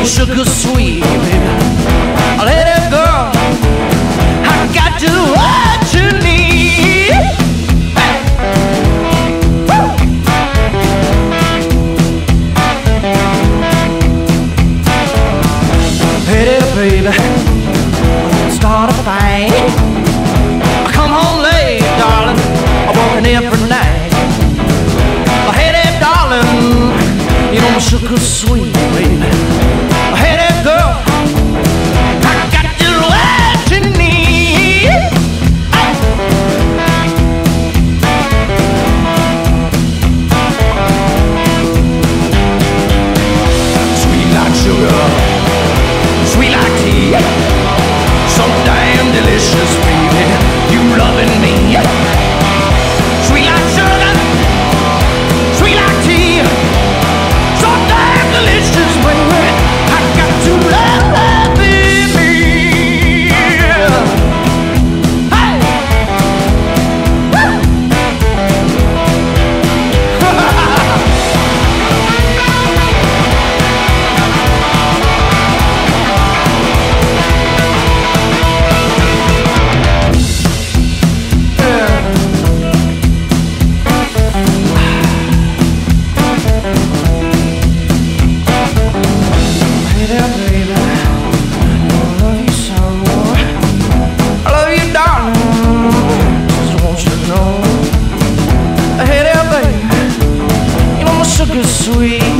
know sugar sweet, baby. Let it girl, I got to what you need. Hey. Baby, sugar sweet